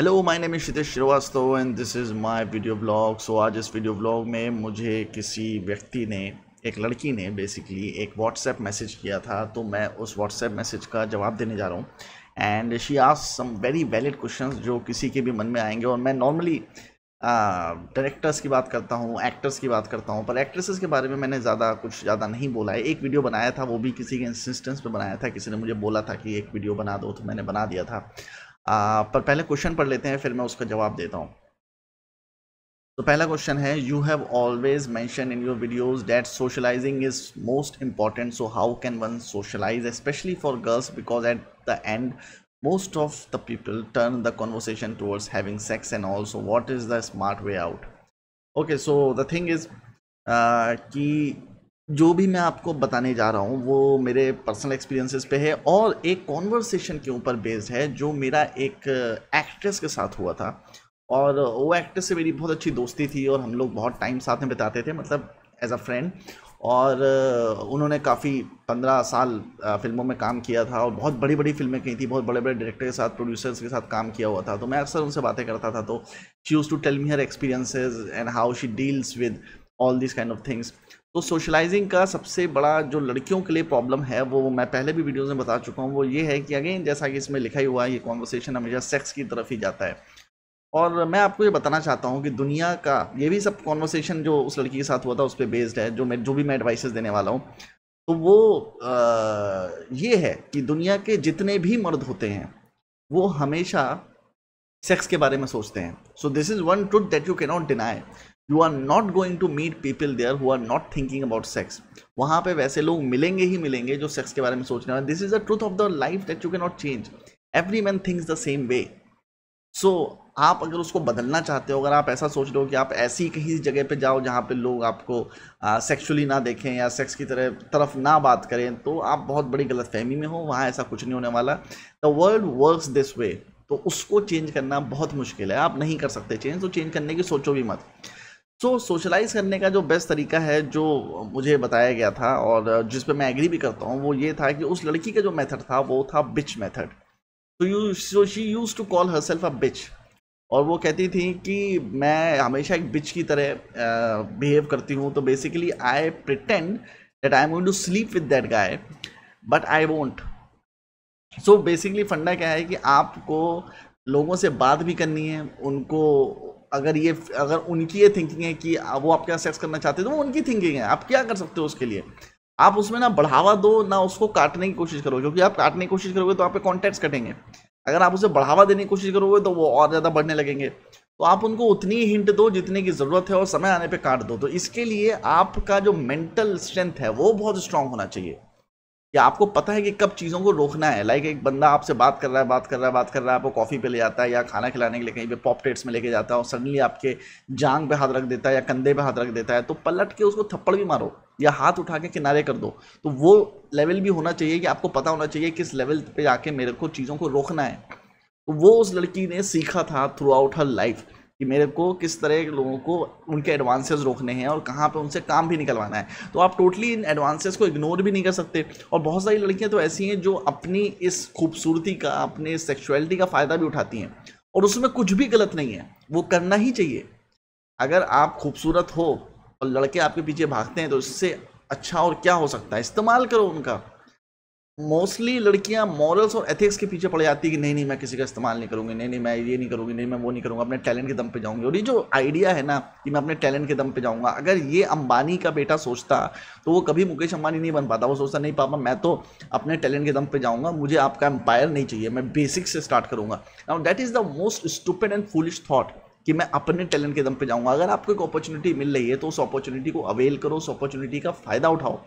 Hello my name is Kshitish Srivastava and this is my video blog so आज इस video blog में मुझे किसी व्यक्ति ने, एक लड़की ने बेसिकली एक व्हाट्सएप मैसेज किया था तो मैं उस व्हाट्सएप मैसेज का जवाब देने जा रहा हूँ। And she has some very valid questions जो किसी के भी मन में आएँगे और मैं नॉर्मली डायरेक्टर्स की बात करता हूँ एक्टर्स की बात करता हूँ, पर एक्ट्रेसेस के बारे में मैंने ज़्यादा कुछ ज़्यादा नहीं बोला है। एक वीडियो बनाया था, वो भी किसी के इंसिस्टेंस पे बनाया था, किसी ने मुझे बोला था कि एक वीडियो बना दो तो मैंने बना दिया था। पर पहले क्वेश्चन पढ़ लेते हैं फिर मैं उसका जवाब देता हूँ। तो पहला क्वेश्चन है you have always mention in your videos that socialising is most important so how can one socialise specially for girls because at the end of the people turn the conversation towards having sex and also what is the smart way out? Okay so the thing is uh, कि जो भी मैं आपको बताने जा रहा हूँ, वो मेरे पर्सनल एक्सपीरियंसेस पे है और एक कॉन्वर्सेशन के ऊपर बेस्ड है, जो मेरा एक एक्ट्रेस के साथ हुआ था। और वो एक्ट्रेस से मेरी बहुत अच्छी दोस्ती थी और हम लोग बहुत टाइम साथ में बिताते थे मतलब एज अ फ्रेंड और उन्होंने काफ़ी पंद्रह साल फ़िल्मों में काम किया था और बहुत बड़ी बड़ी फ़िल्में की थी, बहुत बड़े बड़े डायरेक्टर के साथ प्रोड्यूसर्स के साथ काम किया हुआ था। तो मैं अक्सर उनसे बातें करता था तो she use to tell me her experiences and how she deals with all this kind of things तो सोशलाइजिंग का सबसे बड़ा जो लड़कियों के लिए प्रॉब्लम है वो मैं पहले भी वीडियोज़ में बता चुका हूँ वो ये है कि अगेन जैसा कि इसमें लिखा ही हुआ है ये कॉन्वर्सेशन हमेशा सेक्स की तरफ़ ही जाता है। और मैं आपको ये बताना चाहता हूँ कि दुनिया का ये भी सब कॉन्वर्सेशन जो उस लड़की के साथ हुआ था उस पर बेस्ड है जो मैं जो भी मैं एडवाइसेस देने वाला हूँ तो वो आ, ये है कि दुनिया के जितने भी मर्द होते हैं वो हमेशा सेक्स के बारे में सोचते हैं। So this is one truth that you cannot deny you are not going to meet people there who are not thinking about sex वहाँ पे वैसे लोग मिलेंगे ही मिलेंगे जो सेक्स के बारे में सोचने वाले। This is the truth of the life that you can not change every man thinks the same way so आप अगर उसको बदलना चाहते हो, अगर आप ऐसा सोच रहे हो कि आप ऐसी कहीं जगह पे जाओ जहाँ पे लोग आपको सेक्सुअली ना देखें या सेक्स की तरह, तरफ़ ना बात करें तो आप बहुत बड़ी गलत फहमी में हो, वहाँ ऐसा कुछ नहीं होने वाला। The world works this way तो उसको चेंज करना बहुत मुश्किल है। आप नहीं कर सकते चेंज तो चेंज करने की सोचो भी मत। सो so, सोशलाइज करने का जो बेस्ट तरीका है जो मुझे बताया गया था और जिस पर मैं एग्री भी करता हूँ वो ये था कि उस लड़की का जो मेथड था वो था बिच मेथड तो you so she use to call her self a bitch और वो कहती थी कि मैं हमेशा एक बिच की तरह बिहेव करती हूँ तो basically I pretend that I am going to sleep with that guy but I won't so basically funda क्या है कि आपको लोगों से बात भी करनी है उनको अगर ये, अगर उनकी ये थिंकिंग है कि वो आपके साथ सेक्स करना चाहते हैं तो वो उनकी थिंकिंग है। आप क्या कर सकते हो उसके लिए? आप उसमें ना बढ़ावा दो, ना उसको काटने की कोशिश करो, क्योंकि आप काटने की कोशिश करोगे तो आपके कॉन्टैक्ट्स कटेंगे। अगर आप उसे बढ़ावा देने की कोशिश करोगे तो वो और ज़्यादा बढ़ने लगेंगे। तो आप उनको उतनी हिंट दो जितने की ज़रूरत है और समय आने पर काट दो। तो इसके लिए आपका जो मेंटल स्ट्रेंथ है, वो बहुत स्ट्रांग होना चाहिए। या आपको पता है कि कब चीज़ों को रोकना है? लाइक एक बंदा आपसे बात कर रहा है, बात कर रहा है, बात कर रहा है, आपको कॉफ़ी पे ले जाता है या खाना खिलाने के लिए कहीं पे पॉप टेट्स में लेके जाता है और सडनली आपके जांग पे हाथ रख देता है या कंधे पे हाथ रख देता है तो पलट के उसको थप्पड़ भी मारो या हाथ उठा के किनारे कर दो। तो वो लेवल भी होना चाहिए कि आपको पता होना चाहिए किस लेवल पर जाके मेरे को चीज़ों को रोकना है। तो वो उस लड़की ने सीखा था थ्रू आउट हर लाइफ कि मेरे को किस तरह के लोगों को उनके एडवांसेस रोकने हैं और कहाँ पे उनसे काम भी निकलवाना है। तो आप टोटली इन एडवांसेस को इग्नोर भी नहीं कर सकते। और बहुत सारी लड़कियाँ तो ऐसी हैं जो अपनी इस खूबसूरती का, अपने सेक्सुअलिटी का फ़ायदा भी उठाती हैं। और उसमें कुछ भी गलत नहीं है। वो करना ही चाहिए। अगर आप खूबसूरत हो और लड़के आपके पीछे भागते हैं तो इससे अच्छा और क्या हो सकता है? इस्तेमाल करो उनका। मोस्टली लड़कियाँ मॉरल्स और एथिक्स के पीछे पड़ जाती है कि नहीं नहीं, मैं किसी का इस्तेमाल नहीं करूँगी, नहीं नहीं, मैं ये नहीं करूँगी, नहीं, मैं वो नहीं करूँगा, अपने टैलेंट के दम पे जाऊँगी। और ये जो आइडिया है ना कि मैं अपने टैलेंट के दम पे जाऊँगा, अगर ये अंबानी का बेटा सोचता तो वो कभी मुकेश अंबानी नहीं बन पाता। वो सोचता, नहीं पापा, मैं तो अपने टैलेंट के दम पे जाऊँगा, मुझे आपका एम्पायर नहीं चाहिए, मैं बेसिक से स्टार्ट करूँगा। Now that is the most stupid and foolish thought कि मैं अपने टैलेंट के दम पे जाऊँगा। अगर आपको एक अपॉर्चुनिटी मिल रही है तो उस अपॉर्चुनिटी को अवेल करो, उस अपॉर्चुनिटी का फ़ायदा उठाओ।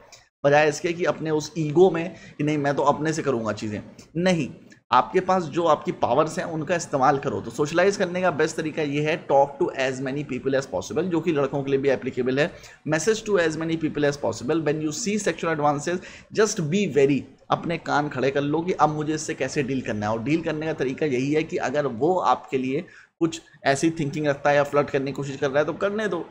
बजाय इसके कि अपने उस ईगो में कि नहीं, मैं तो अपने से करूँगा चीज़ें। नहीं, आपके पास जो आपकी पावर्स हैं, उनका इस्तेमाल करो। तो सोशलाइज करने का बेस्ट तरीका ये है talk to as many people as possible जो कि लड़कों के लिए भी एप्लीकेबल है। Message to as many people as possible when you see sexual advances just be very अपने कान खड़े कर लो कि अब मुझे इससे कैसे डील करना है। और डील करने का तरीका यही है कि अगर वो आपके लिए कुछ ऐसी थिंकिंग रखता है या फ्लर्ट करने की कोशिश कर रहा है तो करने दो।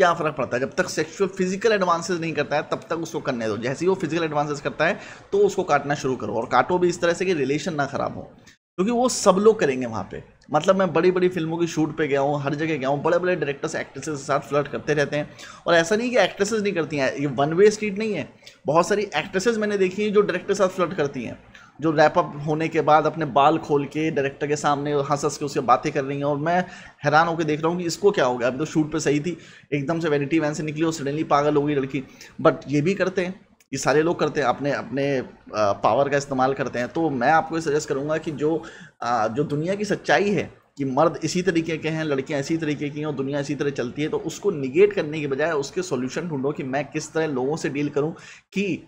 क्या फ़र्क पड़ता है? जब तक सेक्सुअल फ़िज़िकल एडवांसेस नहीं करता है, तब तक उसको करने दो। जैसे ही वो फ़िज़िकल एडवांसेस करता है तो उसको काटना शुरू करो और काटो भी इस तरह से कि रिलेशन ना ख़राब हो। क्योंकि वो सब लोग करेंगे वहाँ पे। मतलब मैं बड़ी बड़ी फ़िल्मों की शूट पे गया हूँ, हर जगह गया हूँ बड़े बड़े डायरेक्टर्स एक्ट्रेसेस के साथ फ्लर्ट करते रहते हैं। और ऐसा नहीं कि एक्ट्रेसेस नहीं करती हैं, ये वन वे स्ट्रीट नहीं है। बहुत सारी एक्ट्रेसेस मैंने देखी हैं जो डायरेक्टर के साथ फ्लर्ट करती हैं। जो रैपअप होने के बाद अपने बाल खोल के डायरेक्टर के सामने हंस हंस के उससे बातें कर रही हैं और मैं हैरान होकर देख रहा हूँ कि इसको क्या हो गया। अभी तो शूट पे सही थी, एकदम से वैनिटी वैन से निकली और सडनली पागल हो गई लड़की। बट ये भी करते हैं, ये सारे लोग करते हैं, अपने अपने पावर का इस्तेमाल करते हैं। तो मैं आपको ये सजेस्ट करूँगा कि जो जो दुनिया की सच्चाई है कि मर्द इसी तरीके के हैं, लड़कियाँ इसी तरीके की हैं और दुनिया इसी तरह चलती है तो उसको निगेट करने के बजाय उसके सॉल्यूशन ढूंढो कि मैं किस तरह लोगों से डील करूँ कि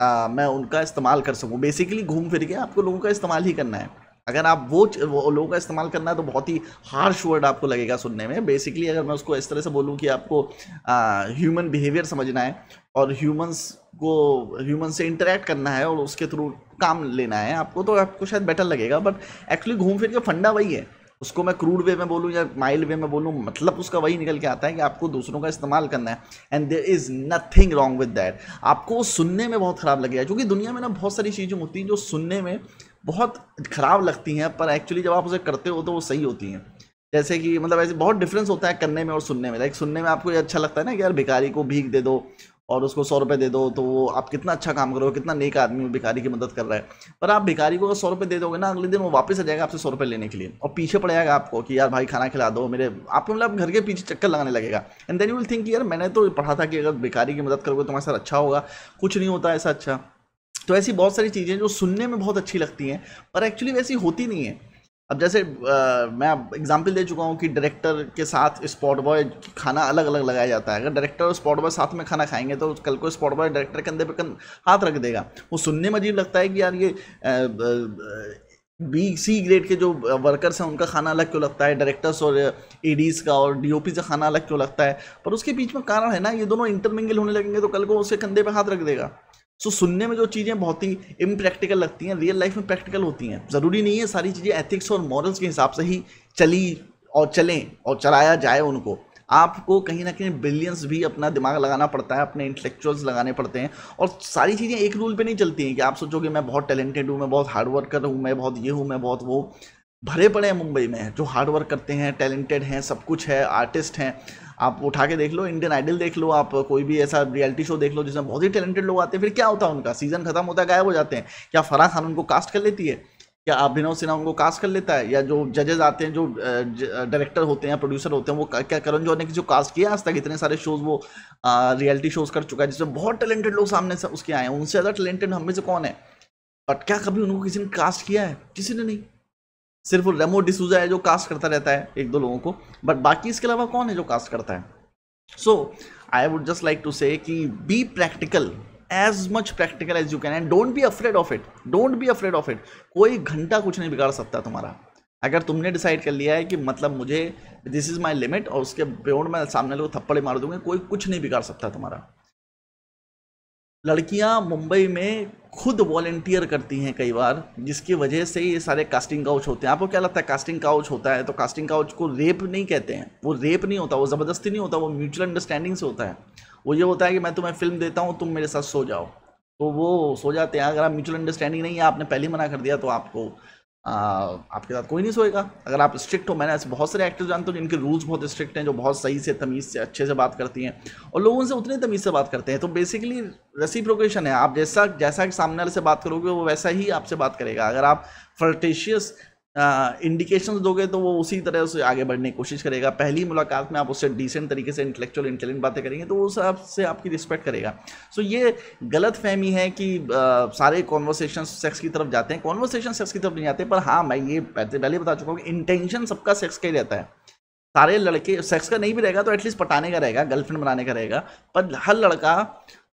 आ, मैं उनका इस्तेमाल कर सकूँ। बेसिकली घूम फिर के आपको लोगों का इस्तेमाल ही करना है। अगर आप वो, वो लोगों का इस्तेमाल करना है तो बहुत ही हार्श वर्ड आपको लगेगा सुनने में। बेसिकली अगर मैं उसको इस तरह से बोलूँ कि आपको ह्यूमन बिहेवियर समझना है और ह्यूमंस को ह्यूमन से इंटरेक्ट करना है और उसके थ्रू काम लेना है आपको तो आपको शायद बेटर लगेगा। बट एक्चुअली घूम फिर के फंडा वही है। उसको मैं क्रूड वे में बोलूँ या माइल्ड वे में बोलूँ मतलब उसका वही निकल के आता है कि आपको दूसरों का इस्तेमाल करना है and there is nothing wrong with that आपको सुनने में बहुत ख़राब लगेगा, क्योंकि दुनिया में ना बहुत सारी चीज़ें होती हैं जो सुनने में बहुत ख़राब लगती हैं, पर एक्चुअली जब आप उसे करते हो तो वो सही होती हैं। जैसे कि मतलब ऐसे बहुत डिफरेंस होता है करने में और सुनने में। लाइक सुनने में आपको ये अच्छा लगता है ना कि यार भिखारी को भीख दे दो और उसको सौ रुपये दे दो तो वो आप कितना अच्छा काम करो कितना नेक आदमी भिखारी की मदद कर रहा है। पर आप भिखारी को अगर सौ रुपये दे दोगे ना, अगले दिन वो वापस आ जाएगा आपसे सौ रुपये लेने के लिए। और पीछे पड़ जाएगा आपको कि, यार भाई, खाना खिला दो, मेरे आपको मतलब घर के पीछे चक्कर लगाने लगेगा। And then you will think यार, मैंने तो पढ़ा था कि अगर भिखारी की मदद करोगे तुम्हारे साथ अच्छा होगा, कुछ नहीं होता ऐसा अच्छा। तो ऐसी बहुत सारी चीज़ें जो सुनने में बहुत अच्छी लगती हैं, पर एक्चुअली वैसी होती नहीं है। अब जैसे आ, मैं एग्जांपल दे चुका हूँ कि डायरेक्टर के साथ स्पॉट बॉय खाना अलग अलग लगाया जाता है। अगर डायरेक्टर और स्पॉट बॉय साथ में खाना खाएँगे तो कल को स्पॉट बॉय डायरेक्टर के अंदर पे हाथ रख देगा। वो सुनने में अजीब लगता है कि यार ये बी सी ग्रेड के जो वर्कर्स हैं उनका खाना अलग क्यों लगता है? डायरेक्टर्स और एडीज़ का और डीओपी का खाना अलग क्यों लगता है? पर उसके बीच में कारण है ना ये दोनों इंटरमिंगल होने लगेंगे तो कल को उसके कंधे पे हाथ रख देगा। सो सुनने में जो चीज़ें बहुत ही इम्प्रैक्टिकल लगती हैं रियल लाइफ में प्रैक्टिकल होती हैं। ज़रूरी नहीं है सारी चीज़ें एथिक्स और मॉरल्स के हिसाब से ही चली और चलें और चलाया जाए उनको। आपको कहीं ना कहीं बिलियंस भी अपना दिमाग लगाना पड़ता है, अपने इंटेलेक्चुअल्स लगाने पड़ते हैं और सारी चीज़ें एक रूल पे नहीं चलती हैं कि आप सोचोगे मैं बहुत टैलेंटेड हूँ, मैं बहुत हार्ड वर्कर हूँ, मैं बहुत ये हूँ, मैं बहुत वो। भरे पड़े हैं मुंबई में, जो हार्ड वर्क करते हैं टैलेंटेड हैं, सब कुछ है आर्टिस्ट हैं। आप उठा के देख लो इंडियन आइडल देख लो आप, कोई भी ऐसा रियलिटी शो देख लो जिसमें बहुत ही टैलेंटेड लोग आते हैं, फिर क्या होता है उनका? सीज़न खत्म होता है, गायब हो जाते हैं। क्या फराह खान उनको कास्ट कर लेती है? क्या अभिनव सिन्हा उनको कास्ट कर लेता है? या जो जजेस आते हैं, जो डायरेक्टर होते हैं प्रोड्यूसर होते हैं, वो क्या करण जौहर ने को कास्ट किया आज तक? इतने सारे शोज़ वो रियलिटी शोज़ कर चुका है, जिसमें बहुत टैलेंटेड लोग सामने से उसके आए हैं। उनसे ज़्यादा टैलेंटेड हम से कौन है? बट क्या कभी उनको किसी ने कास्ट किया है? किसी ने नहीं। सिर्फ़ रेमो डिसूजा है जो कास्ट करता रहता है एक दो लोगों को बट बाकी इसके अलावा कौन है जो कास्ट करता है? So I would just like to say कि be practical as much practical as you can and don't be afraid of it don't be afraid of it कोई घंटा कुछ नहीं बिगाड़ सकता तुम्हारा। अगर तुमने डिसाइड कर लिया है कि मतलब मुझे दिस इज़ माई लिमिट और उसके बियॉन्ड मैं सामने लोग थप्पड़े मार दूँगा, कोई कुछ नहीं बिगाड़ सकता तुम्हारा। लड़कियाँ मुंबई में खुद वॉल्टियर करती हैं कई बार, जिसकी वजह से ये सारे कास्टिंग काउच होते हैं। आपको क्या लगता है कास्टिंग काउच होता है? तो कास्टिंग काउच को रेप नहीं कहते हैं। वो रेप नहीं होता, वो ज़बरदस्ती नहीं होता, वो म्यूचुअल अंडरस्टैंडिंग से होता है। वो ये होता है कि मैं तुम्हें फ़िल्म देता हूँ, तुम मेरे साथ सो जाओ। तो वो सो जाते हैं। अगर आप म्यूचुअल अंडरस्टैंडिंग नहीं है, आपने पहले मना कर दिया तो आपको आपके साथ कोई नहीं सोएगा। अगर आप स्ट्रिक्ट हो, मैंने ऐसे बहुत सारे एक्टर्स जानते हो जिनके रूल्स बहुत स्ट्रिक्ट हैं, जो बहुत सही से तमीज़ से अच्छे से बात करती हैं और लोग उनसे उतनी तमीज़ से बात करते हैं। तो बेसिकली रसी प्रोकेशन है। आप जैसा जैसा कि सामने वाले से बात करोगे, वो वैसा ही आपसे बात करेगा। अगर आप फ्लर्टेशियस इंडिकेशन दोगे तो वो उसी तरह से आगे बढ़ने की कोशिश करेगा। पहली मुलाकात में आप उससे डिसेंट तरीके से इंटेलेक्चुअल इंटेलिजेंट बातें करेंगे तो वो आपसे आपकी रिस्पेक्ट करेगा। सो so, ये गलत फहमी है कि आ, सारे कॉन्वर्सेशन सेक्स की तरफ़ जाते हैं। कॉन्वर्सेशन सेक्स की तरफ़ नहीं जाते पर हाँ मैं ये पहले बता चुका हूँ कि इंटेंशन सबका सेक्स का ही रहता है। सारे लड़के सेक्स का नहीं भी रहेगा तो एटलीस्ट पटाने का रहेगा गर्लफ्रेंड बनाने का रहेगा। पर हर लड़का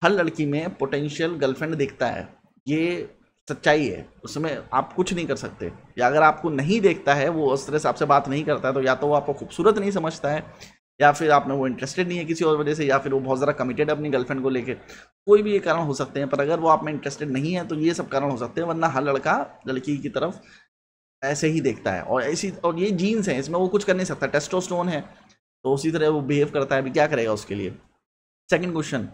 हर लड़की में पोटेंशियल गर्लफ्रेंड दिखता है। ये सच्चाई है, उसमें आप कुछ नहीं कर सकते। या अगर आपको नहीं देखता है, वो उस तरह से आपसे बात नहीं करता है तो या तो वो आपको खूबसूरत नहीं समझता है, या फिर आप में वो इंटरेस्टेड नहीं है किसी और वजह से, या फिर वो बहुत ज़्यादा कमिटेड है अपनी गर्लफ्रेंड को लेकर कोई भी ये कारण हो सकते हैं, पर अगर वो आप में इंटरेस्टेड नहीं है तो ये सब कारण हो सकते हैं, वरना हर लड़का लड़की की तरफ़ ऐसे ही देखता है। और ऐसी, और ये जीन्स हैं, इसमें वो कुछ कर नहीं सकता टेस्टोस्टोन है तो उसी तरह वो बिहेव करता है, अभी क्या करेगा उसके लिए? Second question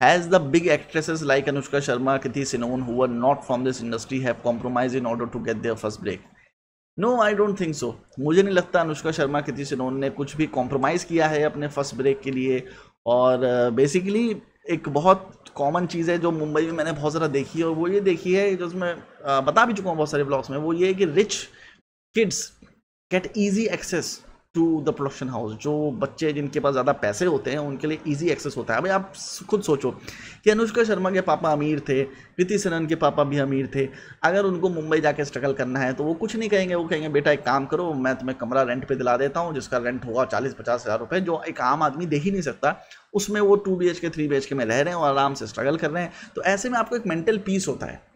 Has the big actresses like Anushka Sharma, Kriti Sinon, who were not from this industry, have compromised in order to get first break? No I don't think so मुझे नहीं लगता अनुष्का शर्मा कृति सिनोन ने कुछ भी compromise किया है अपने first break के लिए और बेसिकली uh, एक बहुत कॉमन चीज़ है जो मुंबई में मैंने बहुत ज़्यादा देखी है और वो ये देखी है जो उसमें uh, बता भी चुका हूँ बहुत सारे ब्लॉग्स में वो ये है कि rich kids get easy access to the production house जो बच्चे जिनके पास ज़्यादा पैसे होते हैं, उनके लिए इजी एक्सेस होता है। भाई आप खुद सोचो कि अनुष्का शर्मा के पापा अमीर थे कृति सनन के पापा भी अमीर थे। अगर उनको मुंबई जाके स्ट्रगल करना है तो वो कुछ नहीं कहेंगे। वो कहेंगे, बेटा, एक काम करो, मैं तुम्हें कमरा रेंट पे दिला देता हूँ, जिसका रेंट होगा चालीस पचास हज़ार रुपये जो एक आम आदमी दे ही नहीं सकता, उसमें वो two B H K three B H K में रह रहे हैं और आराम से स्ट्रगल कर रहे हैं। तो ऐसे में आपको एक मेंटल पीस होता है।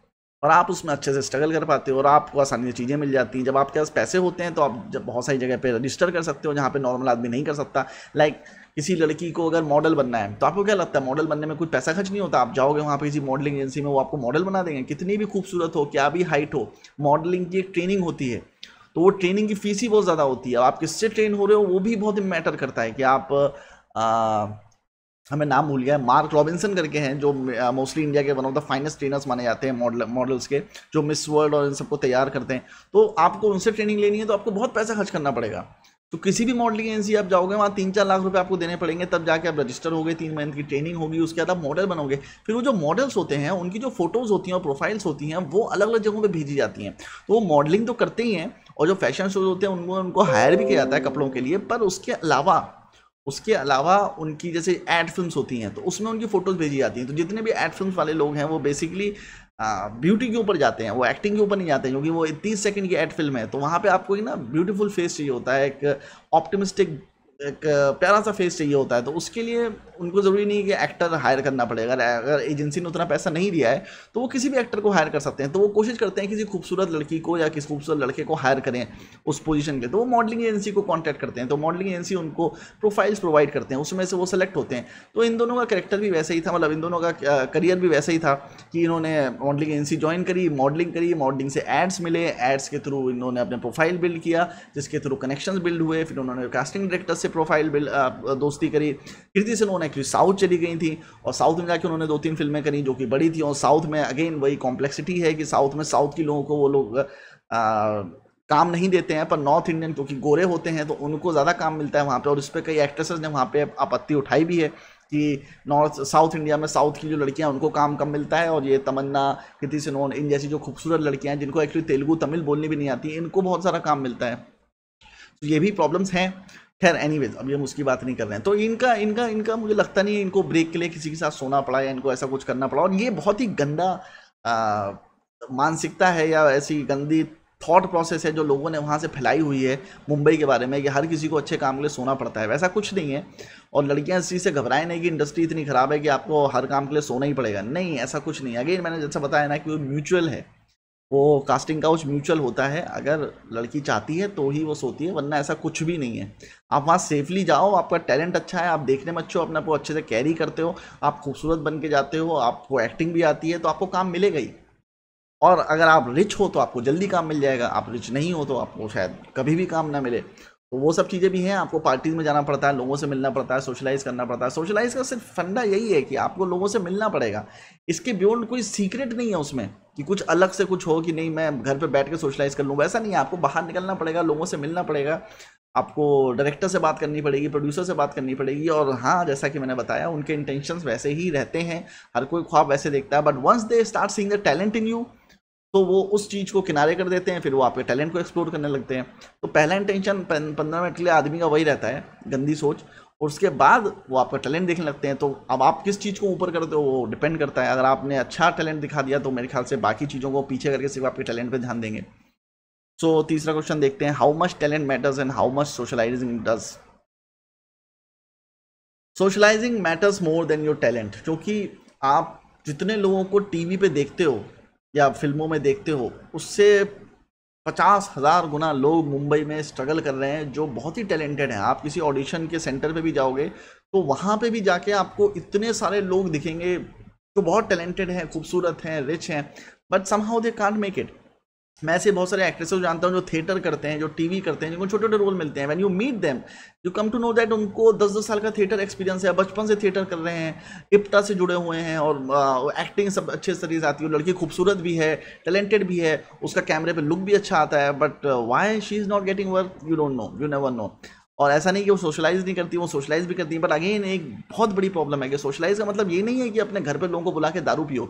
और आप उसमें अच्छे से स्ट्रगल कर पाते हो और आपको आसानी से चीज़ें मिल जाती हैं। जब आपके पास पैसे होते हैं तो आप जब बहुत सारी जगह पे रजिस्टर कर सकते हो, जहाँ पे नॉर्मल आदमी नहीं कर सकता। लाइक किसी लड़की को अगर मॉडल बनना है तो आपको क्या लगता है मॉडल बनने में कुछ पैसा खर्च नहीं होता? आप जाओगे वहाँ पे किसी मॉडलिंग एजेंसी में, वो आपको मॉडल बना देंगे। कितनी भी खूबसूरत हो, क्या भी हाइट हो मॉडलिंग की एक ट्रेनिंग होती है। तो वो ट्रेनिंग की फ़ीस ही बहुत ज़्यादा होती है। आप किससे ट्रेन हो रहे हो, वो भी बहुत मैटर करता है कि आप हमें नाम भूल गया है। मार्क रॉबिन्सन करके हैं, जो मोस्टली इंडिया के one of the finest trainers माने जाते हैं, मॉडल मॉडल्स के, जो मिस वर्ल्ड और इन सबको तैयार करते हैं। तो आपको उनसे ट्रेनिंग लेनी है तो आपको बहुत पैसा खर्च करना पड़ेगा। तो किसी भी मॉडलिंग एजेंसी आप जाओगे, वहाँ तीन चार लाख रुपए आपको देने पड़ेंगे, तब जाके आप रजिस्टर हो गए, तीन महीने की ट्रेनिंग होगी, उसके बाद आप मॉडल बनोगे। फिर वो जो मॉडल्स होते हैं, उनकी जो फ़ोटोज़ होती हैं और प्रोफाइल्स होती हैं, वो अलग अलग जगहों पर भेजी जाती हैं। तो वो मॉडलिंग तो करते ही हैं, और जो फ़ैशन शोज़ होते हैं, उनको उनको हायर भी किया जाता है कपड़ों के लिए, पर उसके अलावा उसके अलावा उनकी जैसे एड फिल्म्स होती हैं तो उसमें उनकी फ़ोटोज़ भेजी जाती हैं। तो जितने भी एड फिल्म्स वाले लोग हैं, वो बेसिकली ब्यूटी के ऊपर जाते हैं, वो एक्टिंग के ऊपर नहीं जाते हैं, क्योंकि वो तीस सेकंड की एड फ़िल्म है। तो वहाँ पे आपको ना ब्यूटीफुल फेस चाहिए होता है, एक ऑप्टिमिस्टिक एक प्यारा सा फेस चाहिए होता है। तो उसके लिए उनको ज़रूरी नहीं है कि एक्टर हायर करना पड़ेगा। अगर एजेंसी ने उतना पैसा नहीं दिया है तो वो किसी भी एक्टर को हायर कर सकते हैं। तो वो कोशिश करते हैं किसी खूबसूरत लड़की को या किसी खूबसूरत लड़के को हायर करें उस पोजीशन के तो वो मॉडलिंग एजेंसी को कॉन्टैक्ट करते हैं। तो मॉडलिंग एजेंसी उनको प्रोफाइल्स प्रोवाइड करते हैं। उसमें से वो सेलेक्ट होते हैं। तो इन दोनों का करेक्टर भी वैसे ही था। मतलब इन दोनों का करियर भी वैसे ही था कि इन्होंने मॉडलिंग एजेंसी ज्वाइन करी मॉडलिंग करी मॉडलिंग से एड्स मिले। एड्स के थ्रू इन्होंने अपने प्रोफ़ाइल बिल्ड किया, जिसके थ्रू कनेक्शन बिल्ड हुए। फिर उन्होंने कास्टिंग डायरेक्टर से प्रोफ़ाइल बिल्ड दोस्ती करी। कृति से उन्होंने एक्चुअली साउथ चली गई थी और साउथ में जाके उन्होंने दो तीन फ़िल्में करी जो कि बड़ी थी और साउथ में अगेन वही कॉम्प्लेक्सिटी है कि साउथ में साउथ के लोगों को वो लोग काम नहीं देते हैं, पर नॉर्थ इंडियन क्योंकि गोरे होते हैं तो उनको ज़्यादा काम मिलता है वहाँ पे और इस पर कई एक्ट्रेसेस ने वहाँ पे आपत्ति उठाई भी है कि नॉर्थ साउथ इंडिया में साउथ की जो लड़कियाँ उनको काम कम मिलता है और ये तमन्ना कृति सेनोन इन जैसी जो खूबसूरत लड़कियाँ हैं, जिनको एक्चुअली तेलुगु, तमिल बोलनी भी नहीं आती, इनको बहुत सारा काम मिलता है। तो ये भी प्रॉब्लम्स हैं। खैर एनीवेज अभी हम उसकी बात नहीं कर रहे हैं। तो इनका इनका इनका मुझे लगता नहीं है इनको ब्रेक के लिए किसी के साथ सोना पड़ा या इनको ऐसा कुछ करना पड़ा। और ये बहुत ही गंदा मानसिकता है या ऐसी गंदी थॉट प्रोसेस है जो लोगों ने वहाँ से फैलाई हुई है मुंबई के बारे में कि हर किसी को अच्छे काम के लिए सोना पड़ता है। वैसा कुछ नहीं है। और लड़कियाँ इस चीज़ से घबराएँ नहीं कि इंडस्ट्री इतनी ख़राब है कि आपको हर काम के लिए सोना ही पड़ेगा। नहीं, ऐसा कुछ नहीं अगेन मैंने जैसा बताया ना कि वो म्यूचुअल है। वो कास्टिंग काउच म्यूचुअल होता है। अगर लड़की चाहती है तो ही वो सोती है, वरना ऐसा कुछ भी नहीं है। आप वहाँ सेफली जाओ, आपका टैलेंट अच्छा है, आप देखने में अच्छे हो अपने को अच्छे से कैरी करते हो, आप खूबसूरत बन के जाते हो, आपको एक्टिंग भी आती है तो आपको काम मिलेगा ही। और अगर आप रिच हो तो आपको जल्दी काम मिल जाएगा, आप रिच नहीं हो तो आपको शायद कभी भी काम ना मिले। तो वो सब चीज़ें भी हैं, आपको पार्टीज़ में जाना पड़ता है, लोगों से मिलना पड़ता है, सोशलाइज करना पड़ता है। सोशलाइज का सिर्फ़ फंडा यही है कि आपको लोगों से मिलना पड़ेगा। इसके बियॉन्ड कोई सीक्रेट नहीं है उसमें कि कुछ अलग से कुछ हो कि नहीं, मैं घर पे बैठ के सोशलाइज कर लूँ, वैसा नहीं है। आपको बाहर निकलना पड़ेगा, लोगों से मिलना पड़ेगा। आपको डायरेक्टर से बात करनी पड़ेगी, प्रोड्यूसर से बात करनी पड़ेगी और हाँ जैसा कि मैंने बताया, उनके इंटेंशंस वैसे ही रहते हैं। हर कोई ख्वाब वैसे देखता है but once they start seeing the talent in you तो वो उस चीज़ को किनारे कर देते हैं फिर वो आपके टैलेंट को एक्सप्लोर करने लगते हैं। तो पहला इंटेंशन पंद्रह मिनट के लिए आदमी का वही रहता है गंदी सोच। और उसके बाद वो आपका टैलेंट देखने लगते हैं तो अब आप किस चीज़ को ऊपर करते हो वो डिपेंड करता है। अगर आपने अच्छा टैलेंट दिखा दिया तो मेरे ख्याल से बाकी चीज़ों को पीछे करके सिर्फ़ आपके टैलेंट पर ध्यान देंगे। सो so, तीसरा क्वेश्चन देखते हैं how much talent matters and how much socialising does socialising matters more than your talent क्योंकि आप जितने लोगों को टीवी पे देखते हो या फ़िल्मों में देखते हो, उससे पचास हज़ार गुना लोग मुंबई में स्ट्रगल कर रहे हैं, जो बहुत ही टैलेंटेड हैं। आप किसी ऑडिशन के सेंटर पे भी जाओगे तो वहाँ पे भी जाके आपको इतने सारे लोग दिखेंगे, जो बहुत टैलेंटेड हैं, खूबसूरत हैं रिच हैं but somehow they can't make it मैं ऐसे बहुत सारे एक्ट्रेस जानता हूँ जो थिएटर करते हैं, जो टीवी करते हैं, जिनको छोटे छोटे रोल मिलते हैं। When you meet them you come to know that उनको दस दस साल का थिएटर एक्सपीरियंस है, बचपन से थिएटर कर रहे हैं इप्टा से जुड़े हुए हैं और एक्टिंग सब अच्छे तरीके से आती है। लड़की खूबसूरत भी है टैलेंटेड भी है, उसका कैमरे पर लुक भी अच्छा आता है but why she is not getting work you don't know you never know और ऐसा नहीं कि वो सोशलाइज नहीं करती, वो सोशलाइज भी करती है बट अगेन एक बहुत बड़ी प्रॉब्लम है कि सोशलाइज का मतलब ये नहीं है कि अपने घर पे लोगों को बुला के दारू पियो।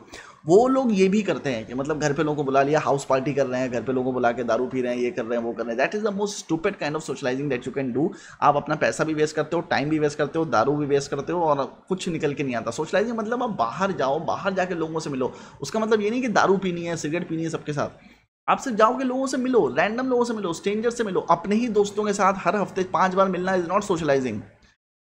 वो लोग ये भी करते हैं कि मतलब घर पे लोगों को बुला लिया हाउस पार्टी कर रहे हैं, घर पे लोगों को बुला के दारू पी रहे हैं, ये कर रहे हैं, वो कर रहे हैं। That is the most stupid kind of socialising that you can do आप अपना पैसा भी वेस्ट करते हो टाइम भी वेस्ट करते हो, दारू भी वेस्ट करते हो और कुछ निकल के नहीं आता। सोशलाइजिंग मतलब आप बाहर जाओ, बाहर जाके लोगों से मिलो। उसका मतलब ये नहीं कि दारू पीनी है सिगरेट पीनी है सबके साथ। आप सिर्फ़ जाओगे, लोगों से मिलो रैंडम लोगों से मिलो स्ट्रेंजर से मिलो, अपने ही दोस्तों के साथ हर हफ़्ते पाँच बार मिलना is not socialising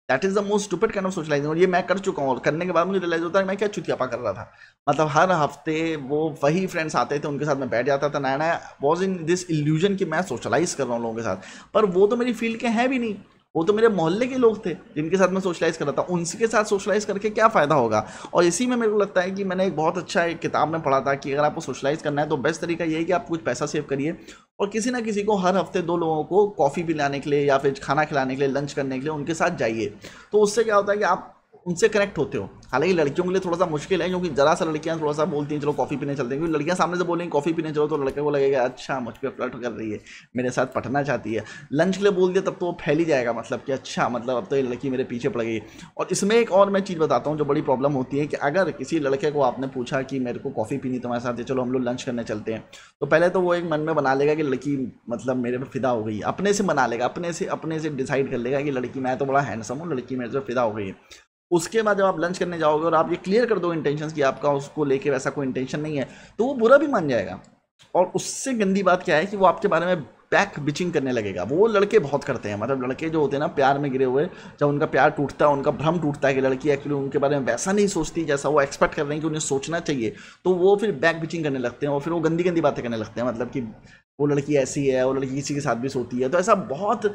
that is the most stupid kind of socialising और ये मैं कर चुका हूँ और करने के बाद मुझे रियलाइज़ होता है मैं क्या चुतियापा कर रहा था। मतलब हर हफ़्ते वो वही फ्रेंड्स आते थे, उनके साथ मैं बैठ जाता था। नया नया वॉज़ इन दिस इल्यूजन कि मैं सोशलाइज कर रहा हूँ लोगों के साथ। पर वो तो मेरी फ़ील्ड के हैं भी नहीं। वो तो मेरे मोहल्ले के लोग थे, जिनके साथ मैं सोशलाइज कर रहा था। उनके साथ सोशलाइज करके क्या फ़ायदा होगा? और इसी में मेरे को लगता है कि मैंने एक बहुत अच्छा एक किताब में पढ़ा था कि अगर आपको सोशलाइज करना है तो बेस्ट तरीका ये है कि आप कुछ पैसा सेव करिए। और किसी ना किसी को हर हफ़्ते दो लोगों को कॉफ़ी पिलाने के लिए या फिर खाना खिलाने के लिए लंच करने के लिए उनके साथ जाइए। तो उससे क्या होता है कि आप उनसे कनेक्ट होते हो। हालाँकि लड़कियों के लिए थोड़ा सा मुश्किल है, क्योंकि जरा सा लड़कियाँ थोड़ा सा बोलती हैं, चलो कॉफ़ी पीने चलते हैं। क्योंकि लड़कियाँ सामने से बोलेंगी कॉफ़ी पीने चलो। तो लड़के को लगेगा अच्छा मुझ पर फ्लर्ट कर रही है, मेरे साथ पढ़ना चाहती है। लंच के लिए बोल दिया, तब तो वो फैल जाएगा मतलब कि अच्छा मतलब अब तो ये लड़की मेरे पीछे पड़ गई। और इसमें एक और मैं चीज़ बताता हूँ जो बड़ी प्रॉब्लम होती है कि अगर किसी लड़के को आपने पूछा कि, मेरे को कॉफ़ी पीनी तुम्हारे साथ चलो हम लोग लंच करने चलते हैं। तो पहले तो वो एक मन में बना लेगा कि लड़की मतलब मेरे पर फिदा हो गई। अपने से बना लेगा, अपने से अपने से डिसाइड कर लेगा कि लड़की, मैं तो बड़ा हैंडसम हूँ, लड़की मेरे से फिदा हो गई उसके बाद जब आप लंच करने जाओगे और आप ये क्लियर कर दो इंटेंशन कि आपका उसको लेके वैसा कोई इंटेंशन नहीं है तो वो बुरा भी मान जाएगा। और उससे गंदी बात क्या है कि वो आपके बारे में बैक बिचिंग करने लगेगा। वो लड़के बहुत करते हैं मतलब लड़के जो होते हैं ना, प्यार में गिरे हुए, जब उनका प्यार टूटता है, उनका भ्रम टूटता है कि लड़की एक्चुअली उनके बारे में वैसा नहीं सोचती जैसा वो एक्सपेक्ट कर रहे हैं कि उन्हें सोचना चाहिए तो वो फिर बैक बिचिंग करने लगते हैं और फिर वो गंदी गंदी बातें करने लगते हैं मतलब कि वो लड़की ऐसी है वो लड़की किसी के साथ भी सोती है। तो ऐसा बहुत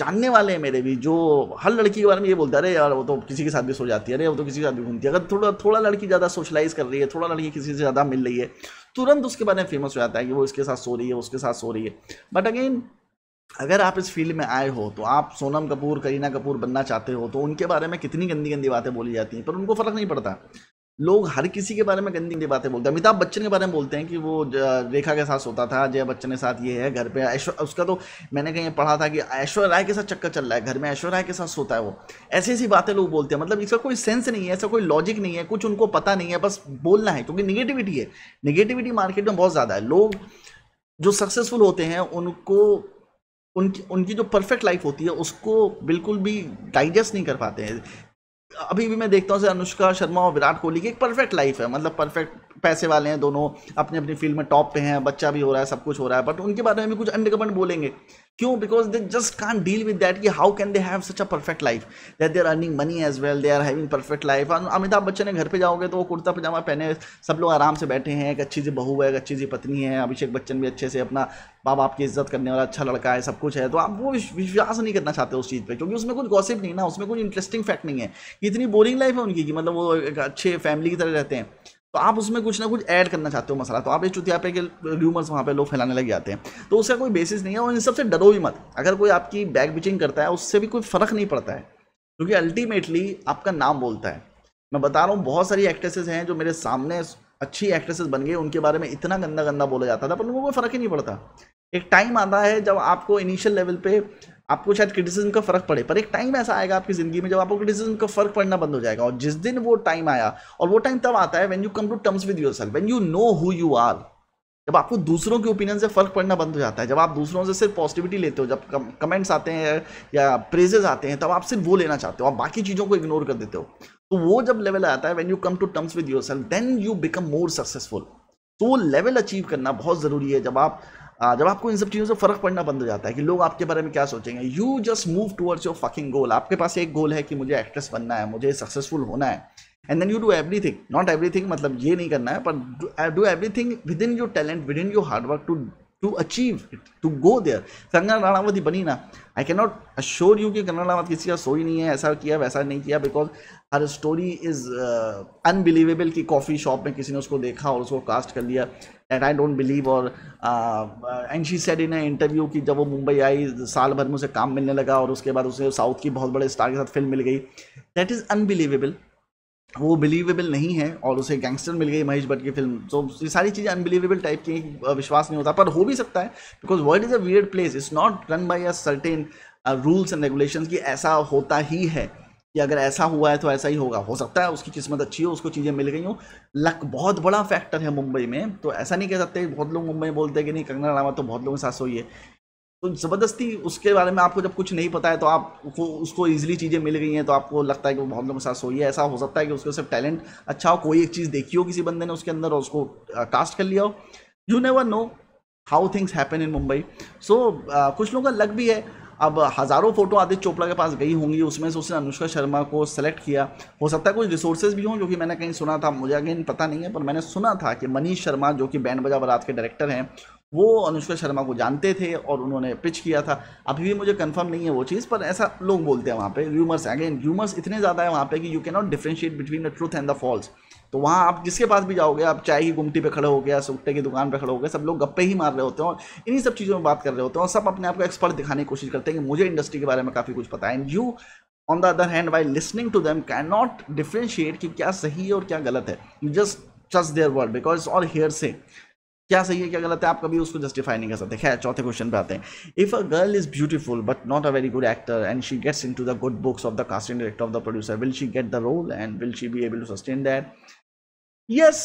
जानने वाले हैं मेरे भी, जो हर लड़की के बारे में ये बोलते अरे यार, वो तो किसी के साथ भी सो जाती है, अरे वो तो किसी के साथ भी घूमती है। अगर थोड़ा थोड़ा लड़की ज़्यादा सोशलाइज कर रही है, थोड़ा लड़की किसी से ज़्यादा मिल रही है, तुरंत उसके बारे में फ़ेमस हो जाता है कि वो इसके साथ सो रही है उसके साथ सो रही है। बट अगेन अगर आप इस फ़ील्ड में आए हो तो आप सोनम कपूर, करीना कपूर बनना चाहते हो तो उनके बारे में कितनी गंदी गंदी बातें बोली जाती हैं, पर उनको फ़र्क नहीं पड़ता। लोग हर किसी के बारे में गंदी गंदी बातें बोलते हैं। अमिताभ बच्चन के बारे में बोलते हैं कि वो रेखा के साथ सोता था, जय बच्चन के साथ ये है, घर पे ऐश्वर उसका तो मैंने कहीं पढ़ा था कि ऐश्वर्य राय के साथ चक्कर चल रहा है, घर में ऐश्वर्य राय के साथ सोता है वो। ऐसी ऐसी बातें लोग बोलते हैं। मतलब इसका कोई सेंस नहीं है, ऐसा कोई लॉजिक नहीं है, कुछ उनको पता नहीं है, बस बोलना है, क्योंकि निगेटिविटी है। निगेटिविटी मार्केट में बहुत ज़्यादा है। लोग जो सक्सेसफुल होते हैं, उनको, उनकी उनकी जो परफेक्ट लाइफ होती है, उसको बिल्कुल भी डाइजेस्ट नहीं कर पाते हैं। अभी भी मैं देखता हूँ अनुष्का शर्मा और विराट कोहली की एक परफेक्ट लाइफ है। मतलब परफेक्ट पैसे वाले हैं दोनों अपनी अपनी फ़ील्ड में टॉप पे हैं, बच्चा भी हो रहा है, सब कुछ हो रहा है बट उनके बारे में भी कुछ अंडरकमेंट बोलेंगे। क्यों? Because they just can't deal with that कि how can they have such a perfect life that they are earning money as well they are having perfect life Amitabh Bachchan ने घर पे जाओगे तो वो कुर्ता पजामा पहने सब लोग आराम से बैठे हैं, एक अच्छी सी बहू है, एक अच्छी सी पत्नी है, अभिषेक बच्चन भी अच्छे से अपना माँ बाप की इज़्ज़त करने वाला अच्छा लड़का है, सब कुछ है। तो आप वो विश्वास नहीं करना चाहते उस चीज़ पर क्योंकि उसमें कुछ गॉसिप नहीं ना, उसमें कुछ इंटरेस्टिंग फैक्ट नहीं है इतनी बोरिंग लाइफ है उनकी कि मतलब वो एक अच्छे फैमिली की तरह रहते हैं। तो आप उसमें कुछ ना कुछ ऐड करना चाहते हो मसाला। तो आप इस चुतिया पे के र्यूमर्स वहाँ पे लोग फैलाने लग जाते हैं। तो उसका कोई बेसिस नहीं है और इन सबसे डरो भी मत। अगर कोई आपकी बैक बिचिंग करता है, उससे भी कोई फ़र्क नहीं पड़ता है। क्योंकि अल्टीमेटली आपका नाम बोलता है। मैं बता रहा हूँ, बहुत सारी एक्ट्रेसेस हैं जो मेरे सामने अच्छी एक्ट्रेसेस बन गई उनके बारे में इतना गंदा गंदा बोला जाता था, पर उनको कोई फ़र्क ही नहीं पड़ता। एक टाइम आता है जब आपको इनिशियल लेवल पे आपको शायद क्रिटिसिज्म का फ़र्क पड़े, पर एक टाइम ऐसा आएगा आपकी ज़िंदगी में जब आपको क्रिटिसिज्म का फ़र्क पड़ना बंद हो जाएगा, और जिस दिन वो टाइम आया, और वो टाइम तब आता है when you come to terms with yourself when you know who you are जब आपको दूसरों के ओपिनियन से फ़र्क पड़ना बंद हो जाता है, जब आप दूसरों से सिर्फ़ पॉजिटिविटी लेते हो, जब कमेंट्स आते हैं या प्रेजेस आते हैं, तब आप सिर्फ़ वो लेना चाहते हो, आप बाकी चीज़ों को इग्नोर कर देते हो। तो वो जब लेवल आता है when you come to terms with yourself then you become more successful तो वो लेवल अचीव करना बहुत ज़रूरी है, जब आप जब आपको इन सब चीज़ों से फ़र्क पड़ना बंद हो जाता है कि लोग आपके बारे में क्या सोचेंगे you just move towards your fucking goal आपके पास एक गोल है कि मुझे एक्ट्रेस बनना है, मुझे सक्सेसफुल होना है and then you do everything not everything मतलब ये नहीं करना है पर do everything within your talent within your hard work to to achieve to go there Kangana Ranaut ही बनी ना I can not assure you कि कंगना राणावत किसी का सो ही नहीं है, ऐसा किया, वैसा नहीं किया बिकॉज़ हर स्टोरी इज़ अनबिलीवेबल कि कॉफ़ी शॉप में किसी ने उसको देखा और उसको कास्ट कर लिया. दैट आई डोंट बिलीव और and she said in interview कि जब वो मुंबई आई, साल भर में उसे काम मिलने लगा और उसके बाद उसे साउथ की बहुत बड़े स्टार के साथ फ़िल्म मिल गई. दैट इज़ अनबिलीवेबल वो बिलीवेबल नहीं है और उसे गैंगस्टर मिल गई महेश भट्ट की फ़िल्म। तो ये सारी चीज़ें अनबिलीवेबल टाइप की विश्वास नहीं होता, पर हो भी सकता है because world is a weird place it's not run by a certain rules and regulation की ऐसा होता ही है। कि अगर ऐसा हुआ है तो ऐसा ही होगा। हो सकता है उसकी किस्मत अच्छी हो, उसको चीज़ें मिल गई हो। लक बहुत बड़ा फैक्टर है मुंबई में तो ऐसा नहीं कह सकते, बहुत लोग मुंबई में बोलते हैं कि नहीं, कंगना रनावत तो बहुत लोगों के साथ सोई है। तो ज़बरदस्ती उसके बारे में आपको जब कुछ नहीं पता है तो आप उसको उसको ईजिली चीज़ें मिल गई हैं तो आपको लगता है कि वो बहुत लोगों के साथ सोई है। ऐसा हो सकता है कि उसके सिर्फ़ टैलेंट अच्छा हो, कोई एक चीज़ देखी हो किसी बंदे ने उसके अंदर और उसको कास्ट कर लिया हो। You never know how things happen in Mumbai so कुछ लोगों का लग भी है। अब हज़ारों फ़ोटो आदित्य चोपड़ा के पास गई होंगी, उसमें से उसने अनुष्का शर्मा को सेलेक्ट किया। हो सकता है कुछ रिसोर्सेज भी हों, जो कि मैंने कहीं सुना था, मुझे अगेन पता नहीं है, पर मैंने सुना था कि मनीष शर्मा, जो कि बैंड बजा बारात के डायरेक्टर हैं वो अनुष्का शर्मा को जानते थे और उन्होंने पिच किया था। अभी भी मुझे कंफर्म नहीं है वो चीज़, पर ऐसा लोग बोलते हैं वहाँ पे र्यूमर्स अगेन र्यूमर्स इतने ज़्यादा है वहाँ पे कि you can not differentiate between the truth and the false तो वहाँ आप जिसके पास भी जाओगे, आप चाय की गुमटी पे खड़े हो गया सुट्टे की दुकान पे खड़े हो गए, सब लोग गप्पे ही मार रहे होते हैं और इन्हीं सब चीज़ों में बात कर रहे होते हैं और सब अपने आप को एक्सपर्ट दिखाने की कोशिश करते हैं कि मुझे इंडस्ट्री के बारे में काफ़ी कुछ पता है। And you on the other hand why listening to them can not differentiate कि क्या सही है और क्या गलत है। You just trust their word because all here से क्या सही है क्या गलत है आप कभी उसको जस्टिफाई नहीं कर सकते। खैर चौथे क्वेश्चन पे आते हैं। If a girl is beautiful but not a very good actor and she gets into the good books of the casting director of the producer will she get the role and will she be able to sustain that Yes,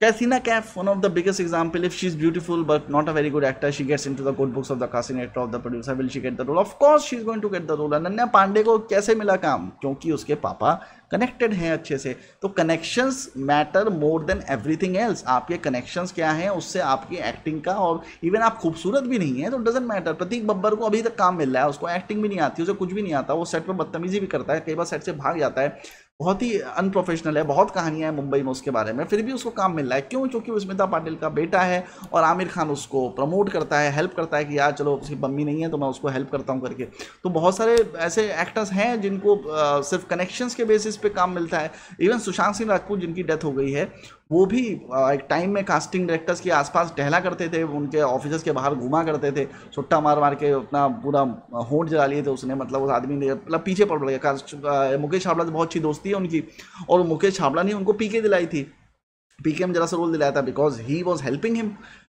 Kathina Kaif, one of the biggest example. If she's beautiful but not a very good actor, she gets into the good books of the casting director of the producer. Will she get the role? Of course, she's going to get the role. Ananya Panday को कैसे मिला काम क्योंकि उसके पापा connected हैं अच्छे से तो connections matter more than everything else आपके कनेक्शंस क्या हैं उससे आपकी एक्टिंग का और इवन आप खूबसूरत भी नहीं है तो डजेंट मैटर प्रतीक बब्बर को अभी तक काम मिल रहा है उसको एक्टिंग भी नहीं आती उसे कुछ भी नहीं आता वो सेट पर बदतमीजी भी करता है कई बार सेट से भाग जाता है बहुत ही अनप्रोफेशनल है, बहुत कहानियाँ हैं मुंबई में उसके बारे में, फिर भी उसको काम मिल रहा है। क्यों? क्योंकि वो स्मिता पाटिल का बेटा है और आमिर खान उसको प्रमोट करता है हेल्प करता है कि, यार, चलो, उसकी मम्मी नहीं है तो मैं उसको हेल्प करता हूँ करके। तो बहुत सारे ऐसे एक्टर्स हैं जिनको सिर्फ़ कनेक्शंस के बेसिस पे काम मिलता है। इवन सुशांत सिंह राजपूत जिनकी डेथ हो गई है वो भी एक टाइम में कास्टिंग डायरेक्टर्स के आसपास टहला करते थे, उनके ऑफ़िस के बाहर घुमा करते थे छुट्टा मार मार के अपना पूरा होंठ जला लिए थे उसने मतलब उस आदमी ने मतलब पीछे पड़ गया। मुकेश छाबड़ा से बहुत अच्छी दोस्ती है उनकी, और मुकेश छाबड़ा ने उनको पीके दिलाई थी। पीके में जरा सा रोल दिलाया था because he was helping him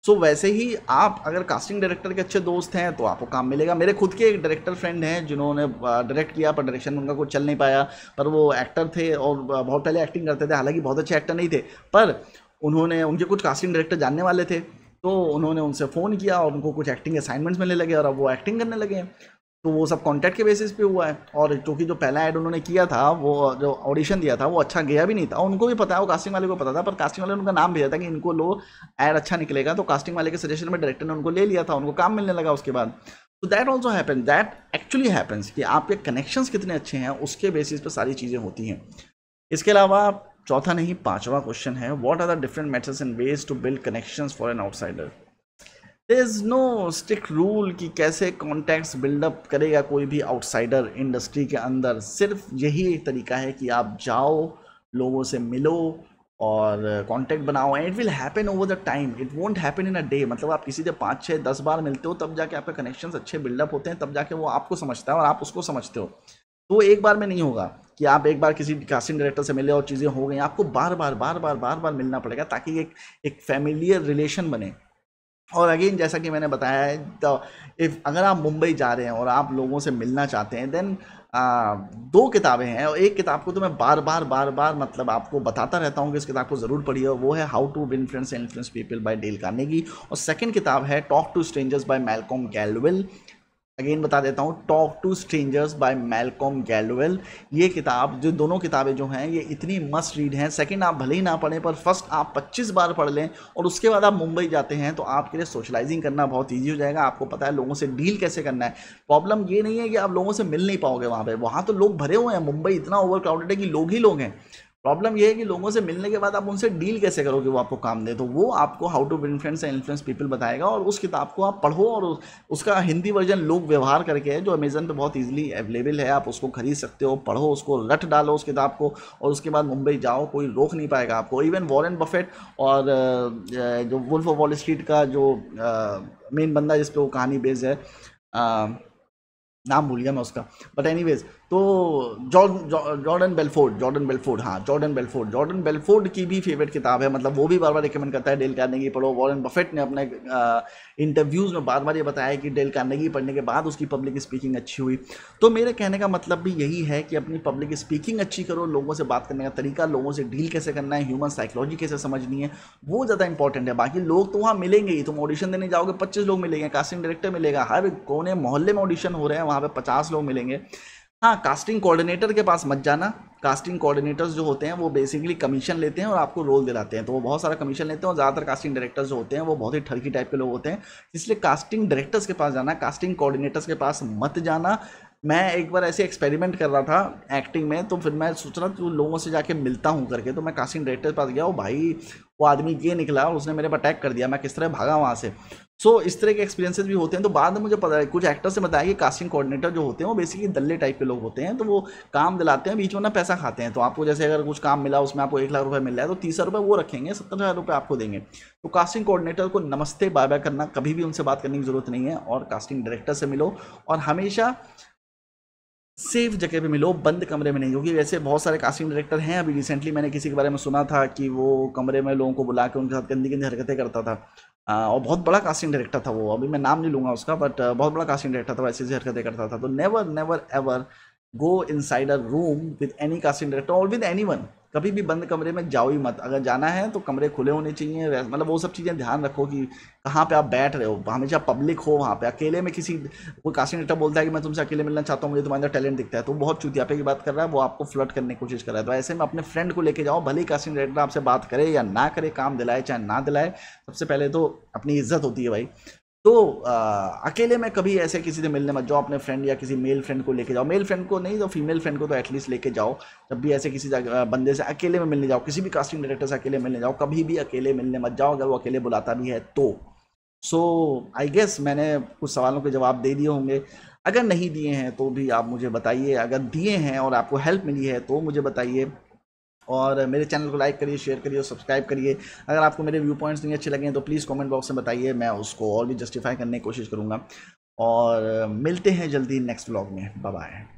so so, वैसे ही आप अगर कास्टिंग डायरेक्टर के अच्छे दोस्त हैं तो आपको काम मिलेगा। मेरे खुद के एक डायरेक्टर फ्रेंड हैं जिन्होंने डायरेक्ट किया पर डायरेक्शन में उनका कुछ चल नहीं पाया। पर वो एक्टर थे और बहुत पहले एक्टिंग करते थे हालाँकि बहुत अच्छे एक्टर नहीं थे। पर उन्होंने उनके कुछ कास्टिंग डायरेक्टर जानने वाले थे। तो उन्होंने उनसे फ़ोन किया और उनको कुछ एक्टिंग असाइनमेंट्स मिलने लगे और अब वो एक्टिंग करने लगे हैं। तो वो सब कॉन्टैक्ट के बेसिस पे हुआ है। और क्योंकि जो पहला ऐड उन्होंने किया था, वो, जो ऑडिशन दिया था, वो अच्छा गया भी नहीं था। उनको भी पता है, वो कास्टिंग वाले को पता था, पर कास्टिंग वाले ने उनका नाम भेजा था कि इनको लो ऐड अच्छा निकलेगा। तो कास्टिंग वाले के सजेशन में डायरेक्टर ने उनको ले लिया था, उनको काम मिलने लगा उसके बाद। तो that also happen that actually happens कि आपके कनेक्शंस कितने अच्छे हैं, उसके बेसिस पर सारी चीज़ें होती हैं। इसके अलावा चौथा नहीं, पाँचवा क्वेश्चन है what are the different methods and ways to build connections for an outsider there is no strict rule कि कैसे कॉन्टैक्ट्स बिल्डअप करेगा कोई भी आउटसाइडर इंडस्ट्री के अंदर। सिर्फ़ यही एक तरीका है कि आप जाओ, लोगों से मिलो और कांटेक्ट बनाओ। And it will happen over the time it won't happen in a day मतलब आप किसी से पाँच छः दस बार मिलते हो, तब जाके आपके कनेक्शन अच्छे बिल्डअप होते हैं, तब जाके वो आपको समझता है और आप उसको समझते हो। तो एक बार में नहीं होगा कि आप एक बार किसी कास्टिंग डायरेक्टर से मिले और चीज़ें हो गई। आपको बार बार बार बार बार बार मिलना पड़ेगा ताकि एक एक फैमिलियर रिलेशन बने। और अगेन जैसा कि मैंने बताया है तो इफ़ अगर आप मुंबई जा रहे हैं और आप लोगों से मिलना चाहते हैं देन दो किताबें हैं और एक किताब को तो मैं बार बार बार बार मतलब आपको बताता रहता हूँ कि इस किताब को ज़रूर पढ़िए, वो है how to win friends and influence people by Dale Carnegie और सेकंड किताब है talk to strangers by Malcolm Gladwell again बता देता हूँ talk to strangers by Malcolm Gladwell ये किताब, जो दोनों किताबें जो हैं, ये इतनी मस्ट रीड हैं। सेकंड आप भले ही ना पढ़ें, पर फ़र्स्ट आप 25 बार पढ़ लें और उसके बाद आप मुंबई जाते हैं तो आपके लिए सोशलाइजिंग करना बहुत ईजी हो जाएगा। आपको पता है लोगों से डील कैसे करना है। प्रॉब्लम ये नहीं है कि आप लोगों से मिल नहीं पाओगे वहाँ पर वहाँ तो लोग भरे हुए हैं। मुंबई इतना ओवर क्राउडेड है कि लोग ही लोग हैं। प्रॉब्लम ये है कि लोगों से मिलने के बाद आप उनसे डील कैसे करोगे वो आपको काम दे? तो वो आपको how to influence and influence people बताएगा और उस किताब को आप पढ़ो और उसका हिंदी वर्जन लोग व्यवहार करके है, जो अमेजन पे बहुत ईजिली अवेलेबल है, आप उसको खरीद सकते हो, पढ़ो, उसको रट डालो उस किताब को और उसके बाद मुंबई जाओ, कोई रोक नहीं पाएगा आपको। इवन वॉरेन बफेट और जो वुल्फ ऑफ़ वॉल स्ट्रीट का जो मेन बंदा जिस पर वो कहानी बेस्ड है नाम भूल गया मैं उसका। बट एनीवेज तो जॉर्डन बेलफोर्ड जॉर्डन बेलफोर्ड हाँ जॉर्डन बेलफोर्ड। जॉर्डन बेलफोर्ड की भी फेवरेट किताब है मतलब वो भी बार बार रिकमेंड करता है डेल कार्नेगी पढ़ो वॉरेन बफेट ने अपने इंटरव्यूज़ में बार बार ये बताया कि डेल कार्नेगी पढ़ने के बाद उसकी पब्लिक स्पीकिंग अच्छी हुई। तो मेरे कहने का मतलब भी यही है कि अपनी पब्लिक स्पीकिंग अच्छी करो, लोगों से बात करने का तरीका, लोगों से डील कैसे करना है ह्यूमन साइकोलॉजी कैसे समझनी है, वो ज़्यादा इंपॉर्टेंट है। बाकी लोग तो वहाँ मिलेंगे ही, तुम ऑडिशन देने जाओगे, पच्चीस लोग मिलेंगे कास्टिंग डायरेक्टर मिलेगा, हर कोने मोहल्ले में ऑडिशन हो रहे हैं वहाँ पर पचास लोग मिलेंगे। हाँ कास्टिंग कोऑर्डिनेटर के पास मत जाना। कास्टिंग कोऑर्डिनेटर्स जो होते हैं, वो बेसिकली कमीशन लेते हैं और आपको रोल दिलाते हैं। तो वो बहुत सारा कमीशन लेते हैं और ज़्यादातर कास्टिंग डायरेक्टर्स जो होते हैं, वो बहुत ही ठरकी टाइप के लोग होते हैं। इसलिए कास्टिंग डायरेक्टर्स के पास जाना कास्टिंग कोऑर्डिनेटर्स के पास मत जाना। मैं एक बार ऐसे एक्सपेरिमेंट कर रहा था एक्टिंग में तो फिर मैं सोच रहा था लोगों से जाके मिलता हूँ करके। तो मैं कास्टिंग डायरेक्टर के पास गया वो भाई, वो आदमी ये निकला और उसने मेरे पर अटैक कर दिया। मैं किस तरह भागा वहाँ से? सो so, इस तरह के एक्सपीरियंसेस भी होते हैं। तो बाद में मुझे पता है कुछ एक्टर्स से बताया कि कास्टिंग कोऑर्डिनेटर जो होते हैं वो बेसिकली दल्ले टाइप के लोग होते हैं। तो वो काम दिलाते हैं बीच में ना पैसा खाते हैं। तो आपको जैसे अगर कुछ काम मिला उसमें आपको एक लाख रुपये मिल रहा है तो तीस रुपये वो रखेंगे सत्तर हज़ार रुपये आपको देंगे। तो कास्टिंग कोऑर्डिनेटर को नमस्ते बाय बाय करना कभी भी उनसे बात करने की ज़रूरत नहीं है। और कास्टिंग डायरेक्टर से मिलो और हमेशा सेफ़ जगह पे मिलो बंद कमरे में नहीं। क्योंकि वैसे बहुत सारे कास्टिंग डायरेक्टर हैं। अभी रिसेंटली मैंने किसी के बारे में सुना था कि वो कमरे में लोगों को बुला के उनके साथ गंदी गंदी हरकतें करता था। और बहुत बड़ा कास्टिंग डायरेक्टर था वो। अभी मैं नाम नहीं लूँगा उसका बट बहुत बड़ा कास्टिंग डायरेक्टर था ऐसी ऐसी हरकतें करता था। तो never never ever go inside a room with any casting director और विद एनी वन कभी भी बंद कमरे में जाओ ही मत। अगर जाना है तो कमरे खुले होने चाहिए मतलब वो सब चीज़ें ध्यान रखो कि कहाँ पे आप बैठ रहे हो। हमेशा पब्लिक हो वहाँ पे। अकेले में किसी, कोई कास्टिंग डायरेक्टर बोलता है कि मैं तुमसे अकेले मिलना चाहता हूँ, मुझे तुम्हारे टैलेंट दिखता है। तो बहुत चुतियापे की बात कर रहा है, वो आपको फ्लट करने की कोशिश कर रहा है। तो ऐसे में अपने फ्रेंड को लेके जाओ, भले ही कास्टिंग डायरेक्टर आपसे बात करे या ना करे, काम दिलाए, चाहे ना दिलाए, सबसे पहले तो अपनी इज़्ज़त होती है भाई। तो आ, अकेले में कभी ऐसे किसी से मिलने मत जाओ अपने फ्रेंड या किसी मेल फ्रेंड को लेके जाओ। मेल फ्रेंड को नहीं तो फीमेल फ्रेंड को तो एटलीस्ट लेके जाओ। जब भी ऐसे किसी बंदे से अकेले में मिलने जाओ किसी भी कास्टिंग डायरेक्टर से अकेले मिलने जाओ कभी भी अकेले मिलने मत जाओ अगर वो अकेले बुलाता भी है तो। सो आई गेस मैंने कुछ सवालों के जवाब दे दिए होंगे। अगर नहीं दिए हैं तो भी आप मुझे बताइए। अगर दिए हैं और आपको हेल्प मिली है तो मुझे बताइए। और मेरे चैनल को लाइक करिए, शेयर करिए और सब्सक्राइब करिए। अगर आपको मेरे व्यू पॉइंट्स नहीं अच्छे लगे तो प्लीज़ कमेंट बॉक्स में बताइए, मैं उसको और भी जस्टिफाई करने की कोशिश करूँगा। और, मिलते हैं जल्दी नेक्स्ट ब्लॉग में। बाय